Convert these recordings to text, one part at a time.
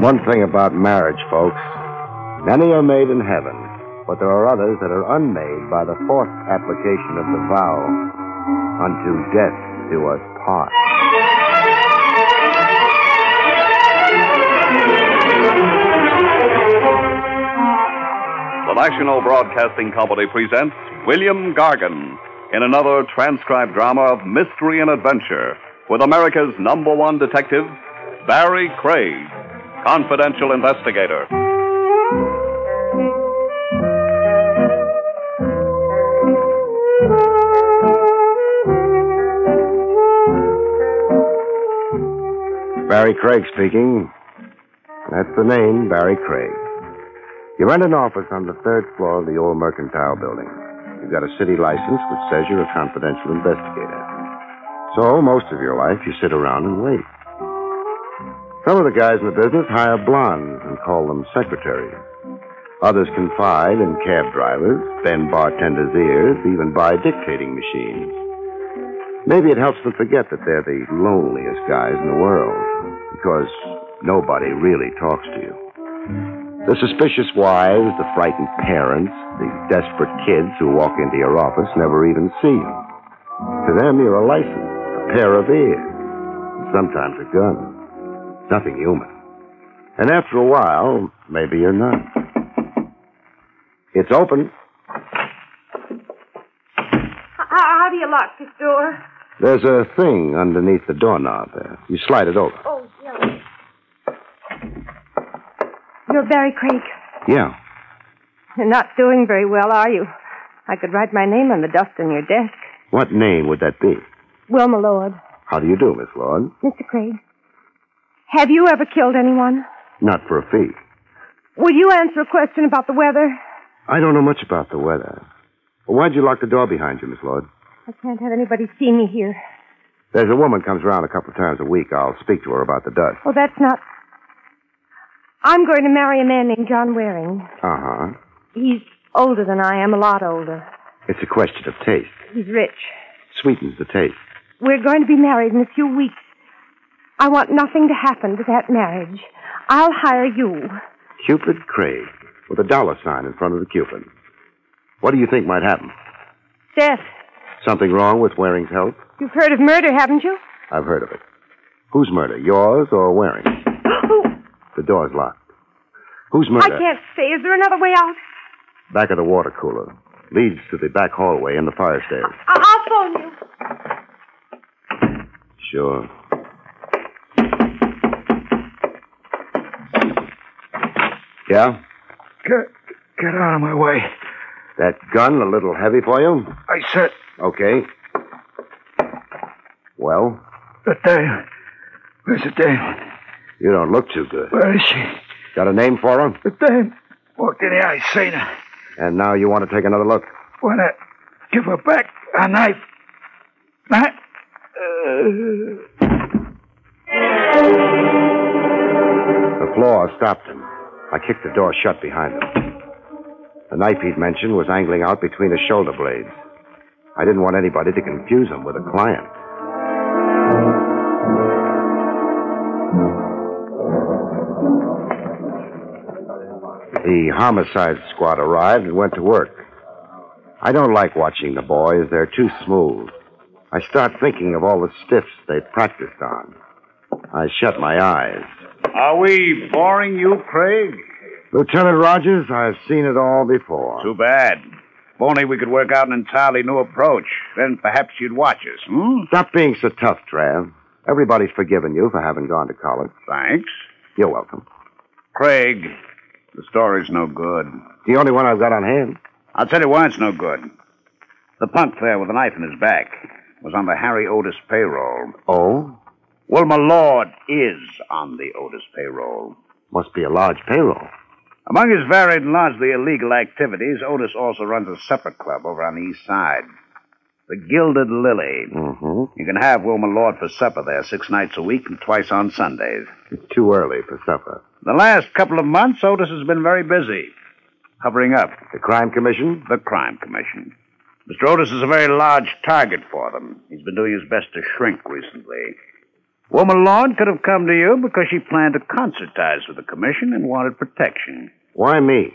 One thing about marriage, folks. Many are made in heaven, but there are others that are unmade by the forced application of the vow unto death do us part. The National Broadcasting Company presents William Gargan in another transcribed drama of mystery and adventure with America's number one detective, Barrie Craig, confidential investigator. Barrie Craig speaking. That's the name, Barrie Craig. You rent an office on the third floor of the old mercantile building. You've got a city license which says you're a confidential investigator. So, most of your life, you sit around and wait. Some of the guys in the business hire blondes and call them secretaries. Others confide in cab drivers, bend bartenders' ears, even buy dictating machines. Maybe it helps them forget that they're the loneliest guys in the world, because nobody really talks to you. The suspicious wives, the frightened parents, the desperate kids who walk into your office never even see you. To them, you're a license, a pair of ears, sometimes a gun. Nothing human. And after a while, maybe you're not. It's open. How, how do you lock this door? There's a thing underneath the doorknob there. You slide it over. Oh, yeah. You're Barrie Craig. Yeah. You're not doing very well, are you? I could write my name on the dust on your desk. What name would that be? Wilma Lord. How do you do, Miss Lord? Mr. Craig, have you ever killed anyone? Not for a fee. Will you answer a question about the weather? I don't know much about the weather. Why'd you lock the door behind you, Miss Lord? I can't have anybody see me here. There's a woman comes around a couple of times a week. I'll speak to her about the dust. Oh, that's not. I'm going to marry a man named John Waring. Uh huh. He's older than I am, a lot older. It's a question of taste. He's rich. Sweetens the taste. We're going to be married in a few weeks. I want nothing to happen to that marriage. I'll hire you. Cupid Craig, with a dollar sign in front of the Cupid. What do you think might happen? Death. Something wrong with Waring's health? You've heard of murder, haven't you? I've heard of it. Whose murder, yours or Waring's? The door's locked. Whose murder? I can't say. Is there another way out? Back of the water cooler. Leads to the back hallway and the fire stairs. I- I'll phone you. Sure. Yeah? Get, get out of my way. That gun a little heavy for you? I said, Okay. Well, the dame. Where's the dame? you don't look too good. Where is she? Got a name for her? The dame. Walked in here, I seen her. And now you want to take another look? Wanna give her back a knife. Knife? Uh, The floor stopped him. I kicked the door shut behind him. The knife he'd mentioned was angling out between his shoulder blades. I didn't want anybody to confuse him with a client. The homicide squad arrived and went to work. I don't like watching the boys. They're too smooth. I start thinking of all the stiffs they practiced on. I shut my eyes. Are we boring you, Craig? Lieutenant Rogers, I've seen it all before. Too bad. If only we could work out an entirely new approach. Then perhaps you'd watch us, hmm? Stop being so tough, Trav. Everybody's forgiven you for having gone to college. Thanks. You're welcome. Craig, the story's no good. The only one I've got on hand. I'll tell you why it's no good. The punk there with the knife in his back was on the Harry Otis payroll. Oh? Wilma Lord is on the Otis payroll. Must be a large payroll. Among his varied and largely illegal activities, Otis also runs a supper club over on the east side. The Gilded Lily. Mm-hmm. You can have Wilma Lord for supper there six nights a week and twice on Sundays. It's too early for supper. The last couple of months, Otis has been very busy. Hovering up The Crime Commission? the Crime Commission. Mr. Otis is a very large target for them. He's been doing his best to shrink recently. Wilma Lord could have come to you because she planned to concertize with the commission and wanted protection. Why me?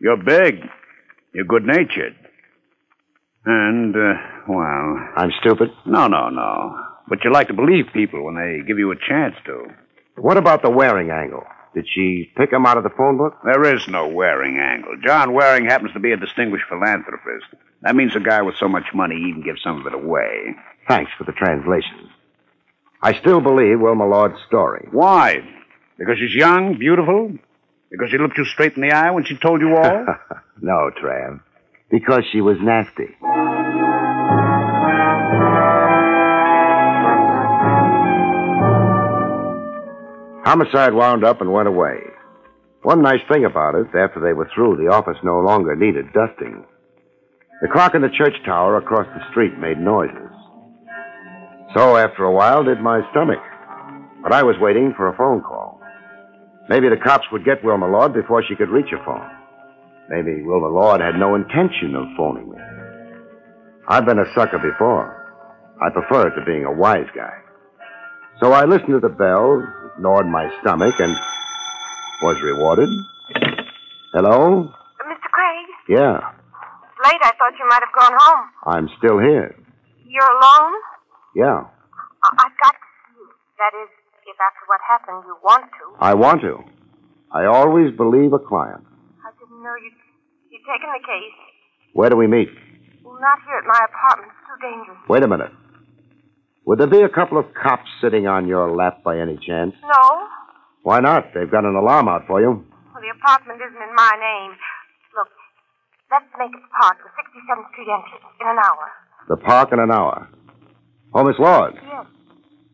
You're big. You're good natured. And, uh, well, I'm stupid? no, no, no. But you like to believe people when they give you a chance to. What about the Waring angle? Did she pick him out of the phone book? There is no Waring angle. John Waring happens to be a distinguished philanthropist. That means a guy with so much money he can give some of it away. Thanks for the translation. I still believe Wilma Lord's story. Why? Because she's young, beautiful? Because she looked you straight in the eye when she told you all? no, Trav. Because she was nasty. Homicide wound up and went away. One nice thing about it, after they were through, the office no longer needed dusting. The clock in the church tower across the street made noises. So after a while did my stomach. But I was waiting for a phone call. Maybe the cops would get Wilma Lord before she could reach a phone. Maybe Wilma Lord had no intention of phoning me. I've been a sucker before. I prefer it to being a wise guy. So I listened to the bell, ignored my stomach, and was rewarded. Hello? Uh, Mr. Craig, Yeah, it's late. I thought you might have gone home. I'm still here. You're alone? Yeah, I- I've got to see you. That is, if after what happened you want to. I want to. I always believe a client. I didn't know you'd, you'd taken the case. Where do we meet? Well, not here at my apartment. It's too dangerous. Wait a minute. Would there be a couple of cops sitting on your lap by any chance? No? Why not? They've got an alarm out for you. Well, the apartment isn't in my name. Look, let's make it park, the 67th Street entrance, in an hour. The park in an hour. Oh, Miss Lord, Yes.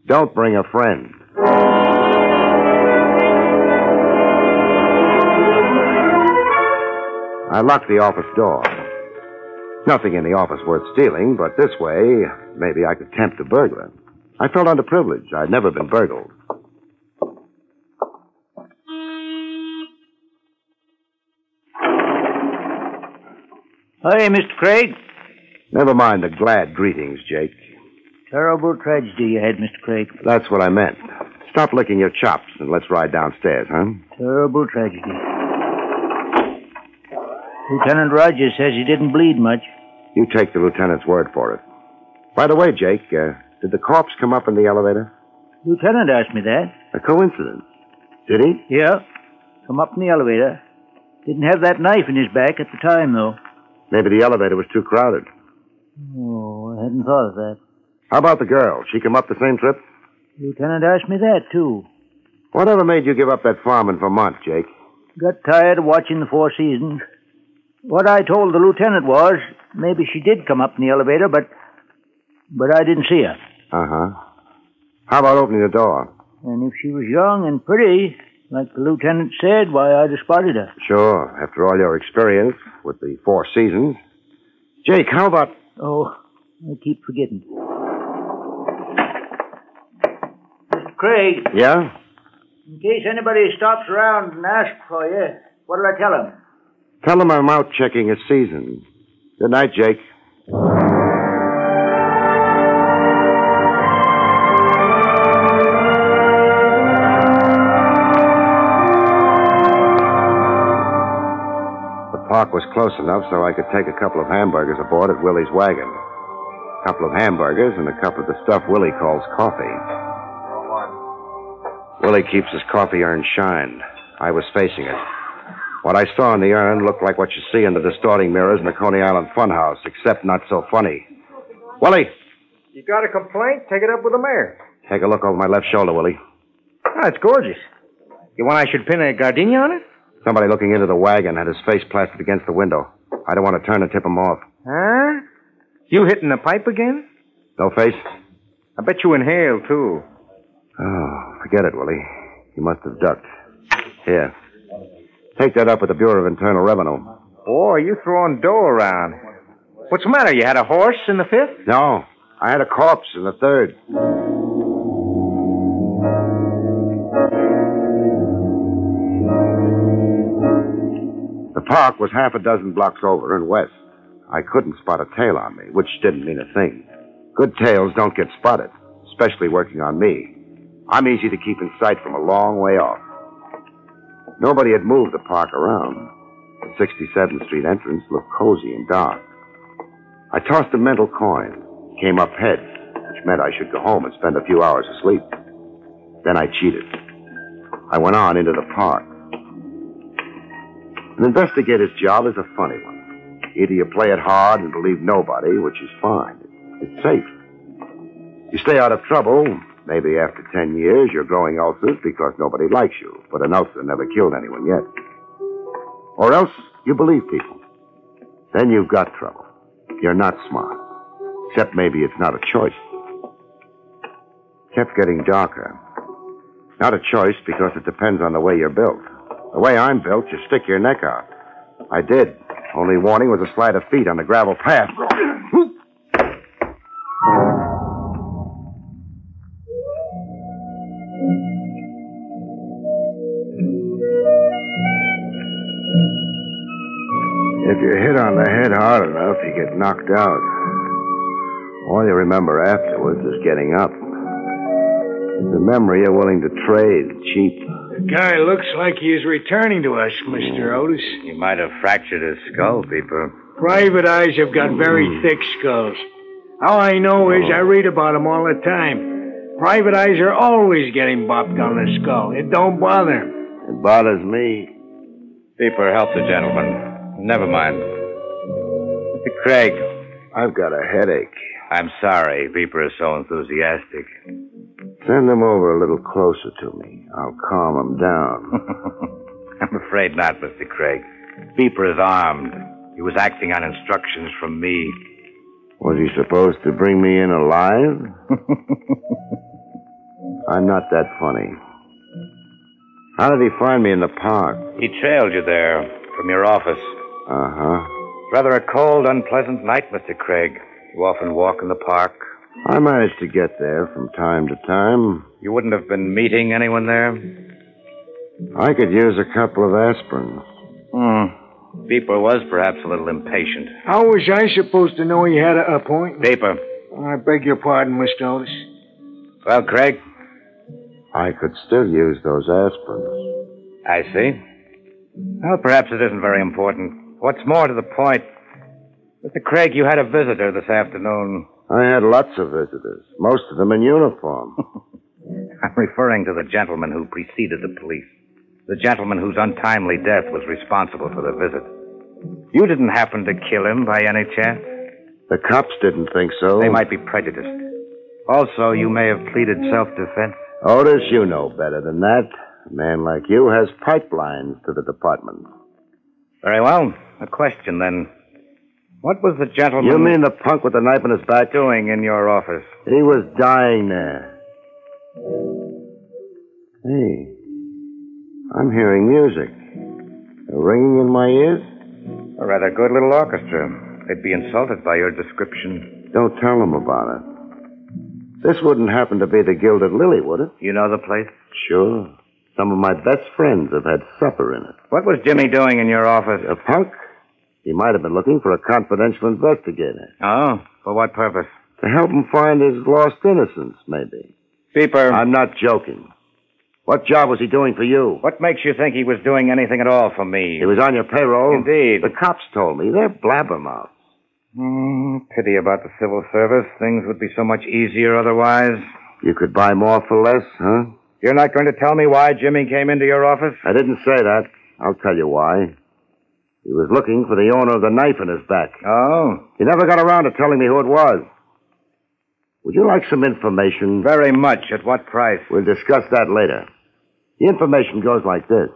don't bring a friend. I locked the office door. Nothing in the office worth stealing, but this way, maybe I could tempt a burglar. I felt underprivileged. I'd never been burgled. Hi, Mr. Craig. Never mind the glad greetings, Jake. Terrible tragedy you had, Mr. Craig. That's what I meant. Stop licking your chops and let's ride downstairs, huh? Terrible tragedy. Lieutenant Rogers says he didn't bleed much. You take the lieutenant's word for it. By the way, Jake, uh, did the corpse come up in the elevator? Lieutenant asked me that. A coincidence. Did he? Yeah. Come up in the elevator. Didn't have that knife in his back at the time, though. Maybe the elevator was too crowded. Oh, I hadn't thought of that. How about the girl? She come up the same trip? Lieutenant asked me that, too. Whatever made you give up that farm in Vermont, Jake? Got tired of watching the Four Seasons. What I told the lieutenant was maybe she did come up in the elevator, but but I didn't see her. Uh huh. How about opening the door? And if she was young and pretty, like the lieutenant said, why I'd have spotted her. Sure, after all your experience with the Four Seasons. Jake, how about. Oh, I keep forgetting. Mr. Craig, Yeah? in case anybody stops around and asks for you, what'll I tell them? Tell him I'm out checking his season. Good night, Jake. The park was close enough so I could take a couple of hamburgers aboard at Willie's wagon. A couple of hamburgers and a cup of the stuff Willie calls coffee. Willie keeps his coffee urn shined. I was facing it. What I saw in the urn looked like what you see in the distorting mirrors in the Coney Island funhouse, except not so funny. Willie, You got a complaint? Take it up with the mayor. take a look over my left shoulder, Willie. Oh, it's gorgeous. You want I should pin a gardenia on it? Somebody looking into the wagon had his face plastered against the window. I don't want to turn and tip him off. Huh? You hitting the pipe again? No face? I bet you inhale, too. Oh, forget it, Willie. You must have ducked. Here. Take that up with the Bureau of Internal Revenue. Boy, you throwing dough around. What's the matter? You had a horse in the fifth? No, I had a corpse in the third. The park was half a dozen blocks over and west. I couldn't spot a tail on me, which didn't mean a thing. Good tails don't get spotted, especially working on me. I'm easy to keep in sight from a long way off. Nobody had moved the park around. The 67th Street entrance looked cozy and dark. I tossed a mental coin, came up heads, which meant I should go home and spend a few hours asleep. Then I cheated. I went on into the park. An investigator's job is a funny one. Either you play it hard and believe nobody, which is fine. It's safe. You stay out of trouble. Maybe after ten years you're growing ulcers because nobody likes you, but an ulcer never killed anyone yet. Or else you believe people. Then you've got trouble. You're not smart. Except maybe it's not a choice. Kept getting darker. Not a choice because it depends on the way you're built. The way I'm built, you stick your neck out. I did. Only warning was a slide of feet on the gravel path. Enough, knocked out. All you remember afterwards is getting up. It's a memory you're willing to trade cheap. The guy looks like he is returning to us, Mr. Otis. He might have fractured his skull, Beeper. Private eyes have got very hmm. thick skulls. All I know is I read about them all the time. Private eyes are always getting bopped on the skull. It don't bother 'em. It bothers me. Beeper, help the gentleman. Never mind. Mr. Craig, I've got a headache. I'm sorry Beeper is so enthusiastic. Send him over a little closer to me. I'll calm him down. I'm afraid not, Mr. Craig. Beeper is armed. He was acting on instructions from me. Was he supposed to bring me in alive? I'm not that funny. How did he find me in the park? He trailed you there from your office. Uh huh. Rather a cold, unpleasant night, Mr. Craig. You often walk in the park. I managed to get there from time to time. You wouldn't have been meeting anyone there? I could use a couple of aspirins. Hmm. Beeper was perhaps a little impatient. How was I supposed to know he had a appointment? Beeper. I beg your pardon, Mr. Otis. Well, Craig, I could still use those aspirins. I see. Well, perhaps it isn't very important. What's more to the point, Mr. Craig, you had a visitor this afternoon. I had lots of visitors, most of them in uniform. I'm referring to the gentleman who preceded the police. The gentleman whose untimely death was responsible for the visit. You didn't happen to kill him by any chance? the cops didn't think so. They might be prejudiced. Also, you may have pleaded self-defense. Otis, you know better than that. A man like you has pipelines to the department. Very well. A question then. What was the gentleman You mean the punk with the knife in his back? doing in your office? He was dying there. Hey, I'm hearing music. A ringing in my ears? A rather good little orchestra. They'd be insulted by your description. Don't tell them about it. This wouldn't happen to be the Gilded Lily, would it? You know the place? Sure. Some of my best friends have had supper in it. What was Jimmy doing in your office? A punk? He might have been looking for a confidential investigator. Oh, for what purpose? To help him find his lost innocence, maybe. Beeper. I'm not joking. What job was he doing for you? What makes you think he was doing anything at all for me? He was on your payroll? Indeed. The cops told me. They're blabbermouths. Hmm, pity about the civil service. Things would be so much easier otherwise. You could buy more for less, huh? You're not going to tell me why Jimmy came into your office? I didn't say that. I'll tell you why. He was looking for the owner of the knife in his back. Oh, He never got around to telling me who it was. Would you like some information? very much. At what price? We'll discuss that later. The information goes like this.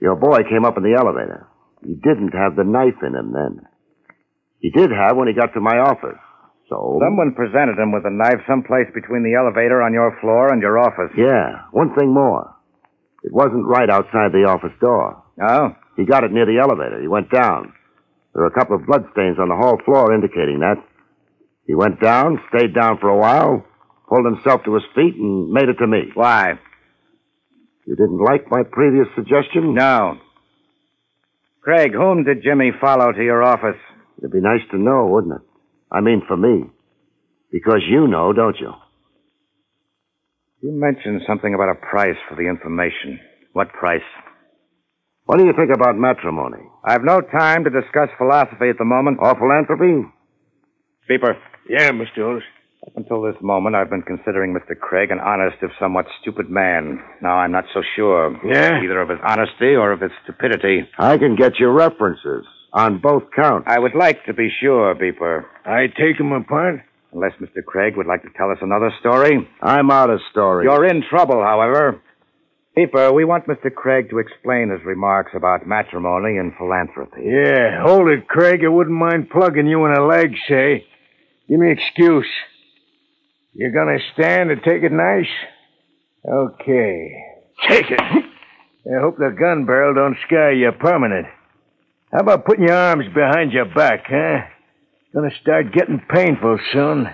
Your boy came up in the elevator. He didn't have the knife in him then. He did have when he got to my office. So. Someone presented him with a knife someplace between the elevator on your floor and your office. Yeah, one thing more. It wasn't right outside the office door. Oh? He got it near the elevator. He went down. There were a couple of bloodstains on the hall floor indicating that. He went down, stayed down for a while, pulled himself to his feet, and made it to me. Why? You didn't like my previous suggestion? No. Craig, whom did Jimmy follow to your office? It'd be nice to know, wouldn't it? I mean, for me. Because you know, don't you? You mentioned something about a price for the information. What price? What do you think about matrimony? I've no time to discuss philosophy at the moment. Or philanthropy? Beeper, Yeah, Mr. Otis. up until this moment, I've been considering Mr. Craig an honest, if somewhat stupid man. Now I'm not so sure. Yeah? Either of his honesty or of his stupidity. I can get you references on both counts. I would like to be sure, Beeper. I take him apart? Unless Mr. Craig would like to tell us another story. I'm out of stories. You're in trouble, however. Beeper, we want Mr. Craig to explain his remarks about matrimony and philanthropy. Yeah, hold it, Craig. I wouldn't mind plugging you in a leg, say. Give me excuse. You're gonna stand and take it nice? Okay. Take it. I hope the gun barrel don't scare you permanent. How about putting your arms behind your back, huh? Gonna start getting painful soon.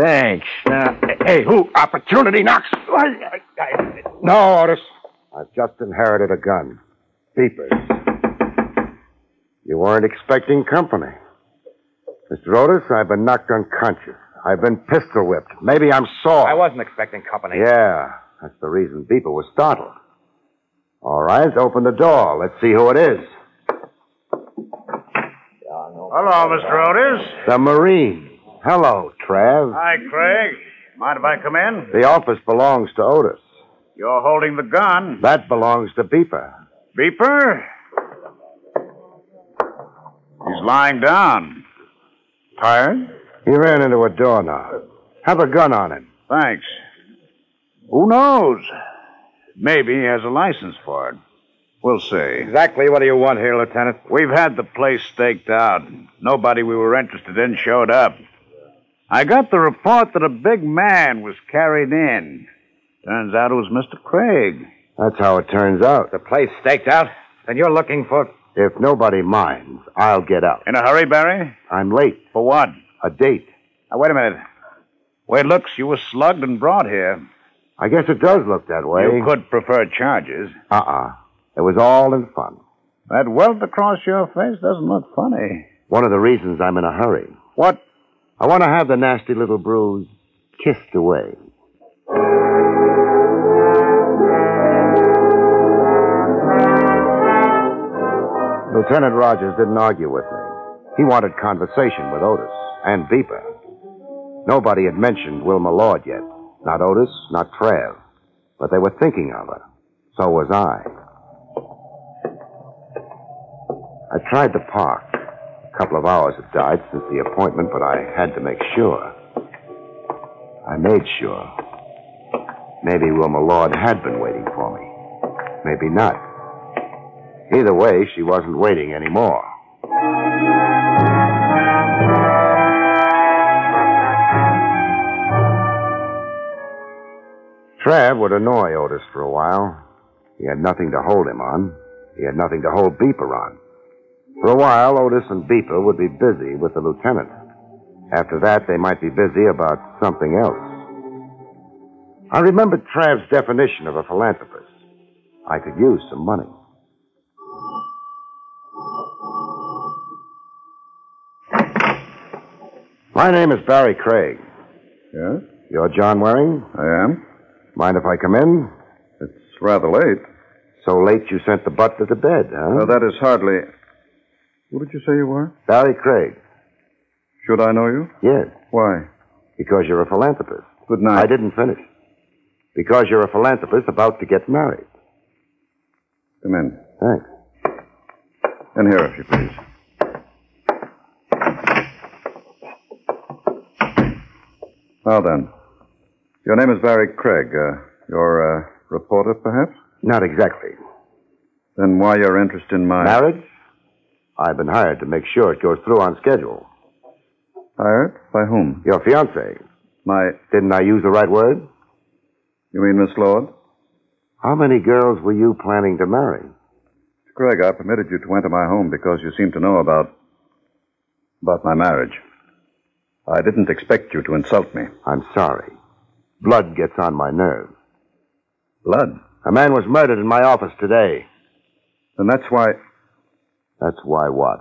Thanks. Now, hey, who? Opportunity knocks. No, Otis. I've just inherited a gun. Beepers. You weren't expecting company. Mr. Otis, I've been knocked unconscious. I've been pistol whipped. Maybe I'm sore. I wasn't expecting company. Yeah, that's the reason Beeper was startled. All right, open the door. Let's see who it is. Hello, Mr. Otis. The Marine. Hello, Trav. Hi, Craig. Mind if I come in? The office belongs to Otis. You're holding the gun. That belongs to Beeper. Beeper? He's lying down. Tired? He ran into a doorknob. Have a gun on him. Thanks. Who knows? Maybe he has a license for it. We'll see. Exactly what do you want here, Lieutenant? We've had the place staked out. Nobody we were interested in showed up. I got the report that a big man was carried in. Turns out it was Mr. Craig. That's how it turns out. The place staked out? Then you're looking for. If nobody minds, I'll get out. In a hurry, Barrie? I'm late. For what? A date. Now, wait a minute. Way it looks, you were slugged and brought here. I guess it does look that way. You could prefer charges. Uh-uh. It was all in fun. That welt across your face doesn't look funny. One of the reasons I'm in a hurry. What? I want to have the nasty little bruise kissed away. Lieutenant Rogers didn't argue with me. He wanted conversation with Otis and Beeper. Nobody had mentioned Wilma Lord yet. Not Otis, not Trav. But they were thinking of her. So was I. I tried the park. A couple of hours had died since the appointment, but I had to make sure. I made sure. Maybe Wilma Lord had been waiting for me. Maybe not. Either way, she wasn't waiting anymore. Trav would annoy Otis for a while. He had nothing to hold him on. He had nothing to hold Beeper on. For a while, Otis and Beeper would be busy with the lieutenant. After that, they might be busy about something else. I remembered Trav's definition of a philanthropist. I could use some money. My name is Barrie Craig. Yes, You're John Waring? I am. Mind if I come in? It's rather late. So late you sent the butler to bed, huh? Well, that is hardly. Who did you say you were? Barrie Craig. Should I know you? Yes, Why? because you're a philanthropist. Good night. I didn't finish. Because you're a philanthropist about to get married. Come in. Thanks. In here, if you please. Now then, your name is Barrie Craig. Uh, you're a reporter, perhaps? Not exactly. Then why your interest in my Marriage? I've been hired to make sure it goes through on schedule. hired by whom? Your fiancée. My. Didn't I use the right word? You mean Miss Lord? How many girls were you planning to marry? Craig, I permitted you to enter my home because you seem to know about. about my marriage. I didn't expect you to insult me. I'm sorry. Blood gets on my nerves. Blood? A man was murdered in my office today. And that's why. That's why what?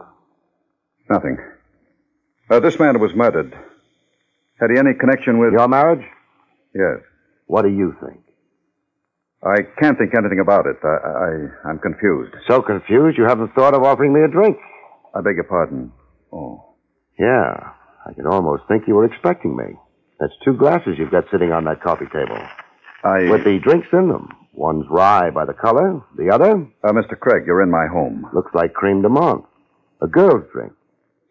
Nothing. Uh, this man was murdered. Had he any connection with. Your marriage? Yes. What do you think? I can't think anything about it. I, I, I'm confused. So confused you haven't thought of offering me a drink? I beg your pardon. Oh. Yeah, I can almost think you were expecting me. That's two glasses you've got sitting on that coffee table. I. With the drinks in them. One's rye by the color, the other Uh, Mr. Craig, you're in my home. looks like creme de menthe. A girl's drink.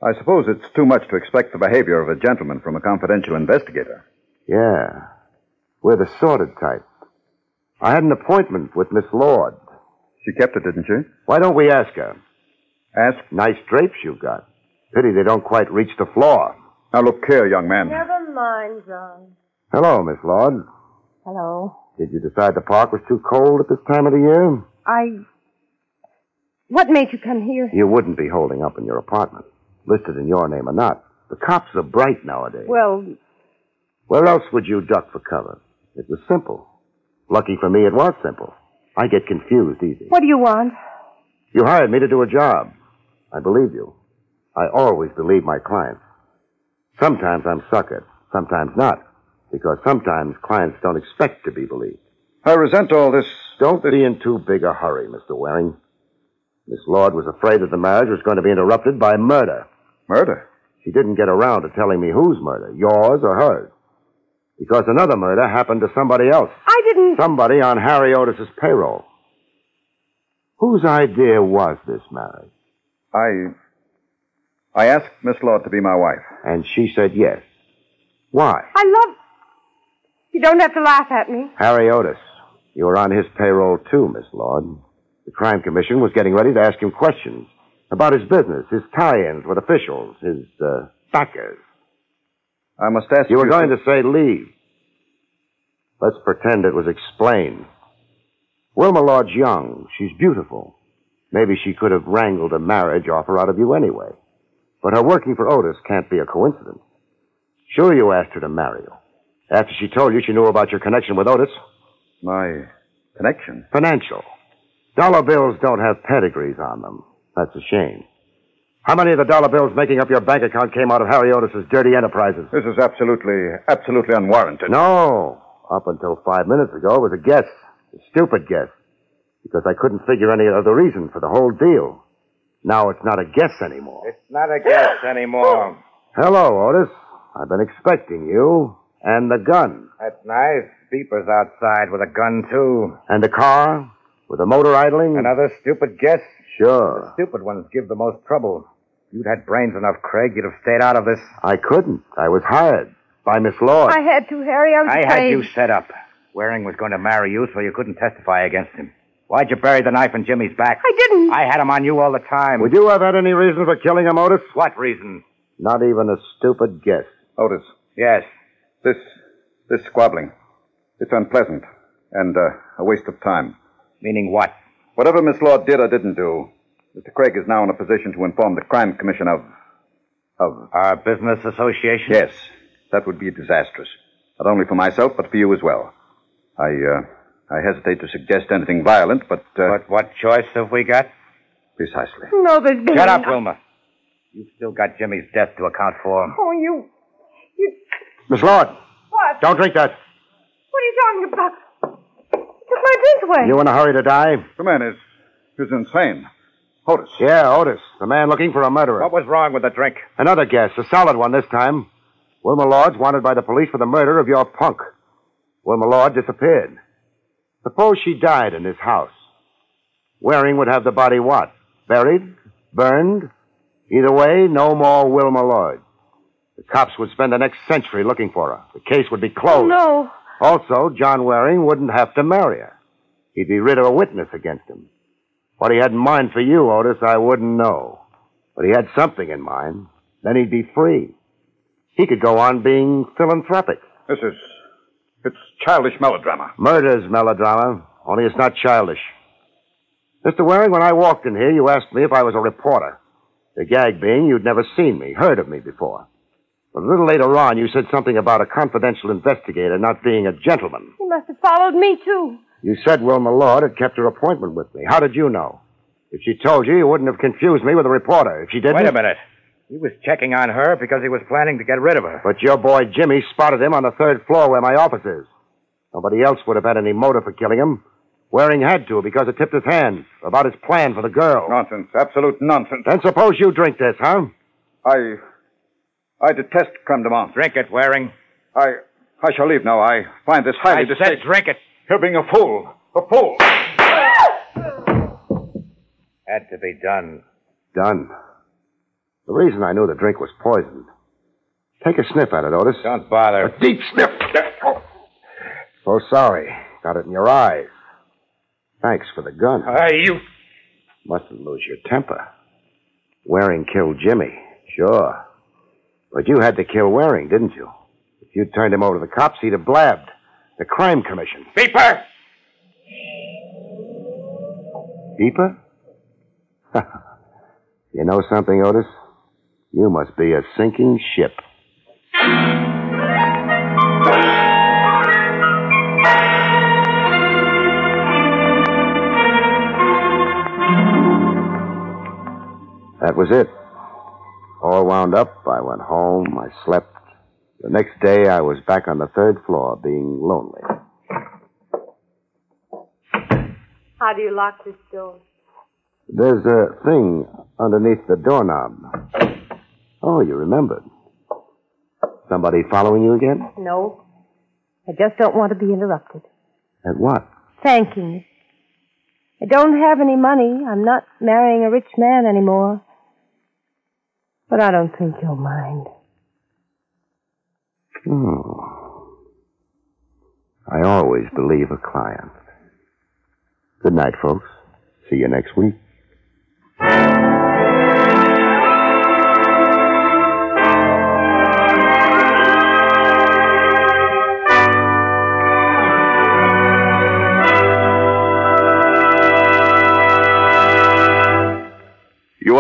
I suppose it's too much to expect the behavior of a gentleman from a confidential investigator. Yeah. We're the sordid type. I had an appointment with Miss Lord. She kept it, didn't she? Why don't we ask her? Ask. Nice drapes you've got. Pity they don't quite reach the floor. Now look here, young man. Never mind, John. Hello, Miss Lord. Hello. Did you decide the park was too cold at this time of the year? I. What made you come here? You wouldn't be holding up in your apartment, listed in your name or not. The cops are bright nowadays. Well, Where else would you duck for cover? It was simple. Lucky for me, it was simple. I get confused easy. what do you want? You hired me to do a job. I believe you. I always believe my clients. Sometimes I'm suckered, sometimes not, because sometimes clients don't expect to be believed. I resent all this. Don't be in too big a hurry, Mr. Waring. Miss Lord was afraid that the marriage was going to be interrupted by murder. Murder. She didn't get around to telling me whose murder, yours or hers. Because another murder happened to somebody else. I didn't. Somebody on Harry Otis's payroll. Whose idea was this marriage? I. I asked Miss Lord to be my wife. And she said yes. Why? I love. You don't have to laugh at me. Harry Otis. You were on his payroll too, Miss Lord. The crime commission was getting ready to ask him questions about his business, his tie-ins with officials, his uh, backers. I must ask You You were going to say leave. Let's pretend it was explained. Wilma Lord's young. She's beautiful. Maybe she could have wrangled a marriage offer out of you anyway. But her working for Otis can't be a coincidence. Sure, you asked her to marry you. After she told you she knew about your connection with Otis. My connection. Financial. Dollar bills don't have pedigrees on them. That's a shame. How many of the dollar bills making up your bank account came out of Harry Otis's dirty enterprises? This is absolutely, absolutely unwarranted. No. Up until five minutes ago, it was a guess. A stupid guess. Because I couldn't figure any other reason for the whole deal. Now it's not a guess anymore. It's not a guess anymore. Hello, Otis. I've been expecting you. And the gun. That's nice. Beeper's outside with a gun, too. And the car? With the motor idling? Another stupid guess. Sure. Stupid ones give the most trouble. If you'd had brains enough, Craig, you'd have stayed out of this. I couldn't. I was hired. By Miss Lord. I had to, Harry. I was I afraid. had you set up. Waring was going to marry you, so you couldn't testify against him. Why'd you bury the knife in Jimmy's back? I didn't. I had him on you all the time. Would you have had any reason for killing him, Otis? What reason? Not even a stupid guess. Otis, Yes. This, this squabbling, it's unpleasant and uh, a waste of time. Meaning what? Whatever Miss Lord did or didn't do, Mr. Craig is now in a position to inform the Crime Commission of, of. Our business association? Yes, that would be disastrous. Not only for myself, but for you as well. I, uh, I hesitate to suggest anything violent, but, uh, But what choice have we got? precisely. No, there's been Shut up, enough. Wilma. You've still got Jimmy's death to account for. Oh, you. You. Miss Lord, What? don't drink that. What are you talking about? Took my drink away. You in a hurry to die? The man is, is insane. Otis. Yeah, Otis. The man looking for a murderer. What was wrong with the drink? Another guess. A solid one this time. Wilma Lord's wanted by the police for the murder of your punk. Wilma Lord disappeared. Suppose she died in his house. Waring would have the body what? Buried? Burned? Either way, no more Wilma Lord. The cops would spend the next century looking for her. The case would be Oh, closed. no. Also, John Waring wouldn't have to marry her. He'd be rid of a witness against him. What he had in mind for you, Otis, I wouldn't know. But he had something in mind. Then he'd be free. He could go on being philanthropic. This is, it's childish melodrama. Murder's melodrama, only it's not childish. Mr. Waring, when I walked in here, you asked me if I was a reporter. The gag being you'd never seen me, heard of me before. But a little later on, you said something about a confidential investigator not being a gentleman. He must have followed me, too. You said Wilma Lord had kept her appointment with me. How did you know? If she told you, you wouldn't have confused me with a reporter. If she didn't. Wait a minute. He was checking on her because he was planning to get rid of her. But your boy Jimmy spotted him on the third floor where my office is. Nobody else would have had any motive for killing him. Waring had to because it tipped his hand about his plan for the girl. Nonsense. Absolute nonsense. Then suppose you drink this, huh? I. I detest creme de menthe. Drink it, Waring. I. I shall leave now. I find this highly I distasteful. said drink it. You're being a fool. A fool. Had to be done. Done. The reason I knew the drink was poisoned. Take a sniff at it, Otis. Don't bother. A deep sniff. Oh, sorry. Got it in your eyes. Thanks for the gun. Hey, you. Mustn't lose your temper. Waring killed Jimmy. Sure. But you had to kill Waring, didn't you? If you'd turned him over to the cops, he'd have blabbed. The crime commission. Beeper! Beeper? you know something, Otis? You must be a sinking ship. That was it. All wound up, went home, I slept. The next day, I was back on the third floor, being lonely. How do you lock this door? There's a thing underneath the doorknob. Oh, you remembered. Somebody following you again? No. I just don't want to be interrupted. At what? Thanking you. I don't have any money. I'm not marrying a rich man anymore. But I don't think you'll mind. Oh. I always believe a client. Good night, folks. See you next week.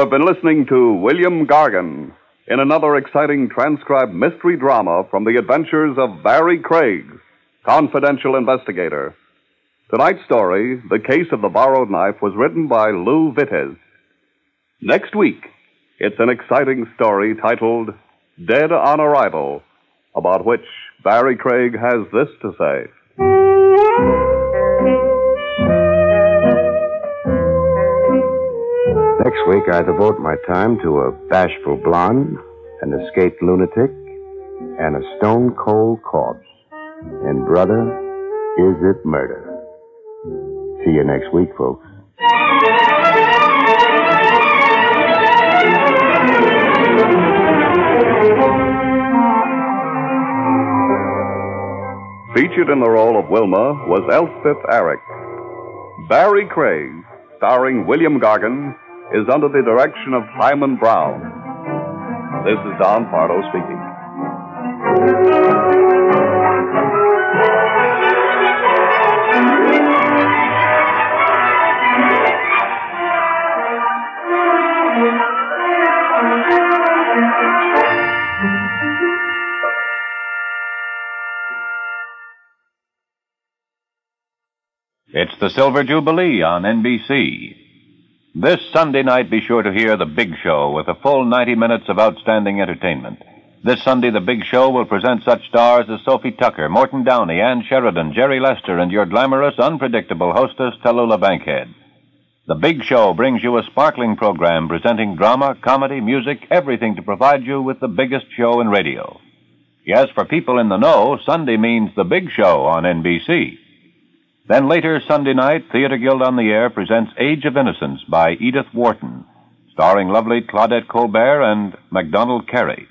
Have been listening to William Gargan in another exciting transcribed mystery drama from the adventures of Barrie Craig, confidential investigator. Tonight's story, The Case of the Borrowed Knife, was written by Lou Vittes. Next week, it's an exciting story titled Dead on Arrival, about which Barrie Craig has this to say. Next week, I devote my time to a bashful blonde, an escaped lunatic, and a stone cold corpse. And, brother, is it murder? See you next week, folks. Featured in the role of Wilma was Elspeth Eric. Barrie Craig, starring William Gargan, is under the direction of Himan Brown. This is Don Pardo speaking. It's the Silver Jubilee on NBC. This Sunday night, be sure to hear The Big Show with a full 90 minutes of outstanding entertainment. This Sunday, The Big Show will present such stars as Sophie Tucker, Morton Downey, Ann Sheridan, Jerry Lester, and your glamorous, unpredictable hostess, Tallulah Bankhead. The Big Show brings you a sparkling program presenting drama, comedy, music, everything to provide you with the biggest show in radio. Yes, for people in the know, Sunday means The Big Show on NBC. Then later Sunday night, Theater Guild on the Air presents Age of Innocence by Edith Wharton, starring lovely Claudette Colbert and MacDonald Carey.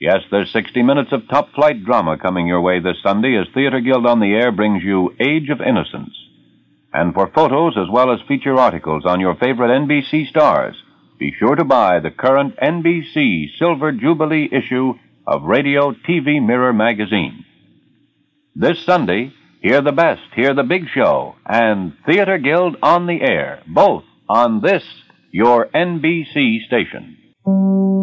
Yes, there's 60 minutes of top flight drama coming your way this Sunday as Theater Guild on the Air brings you Age of Innocence. And for photos as well as feature articles on your favorite NBC stars, be sure to buy the current NBC Silver Jubilee issue of Radio TV Mirror magazine. This Sunday, hear the best, hear the big show, and Theater Guild on the Air, both on this, your NBC station.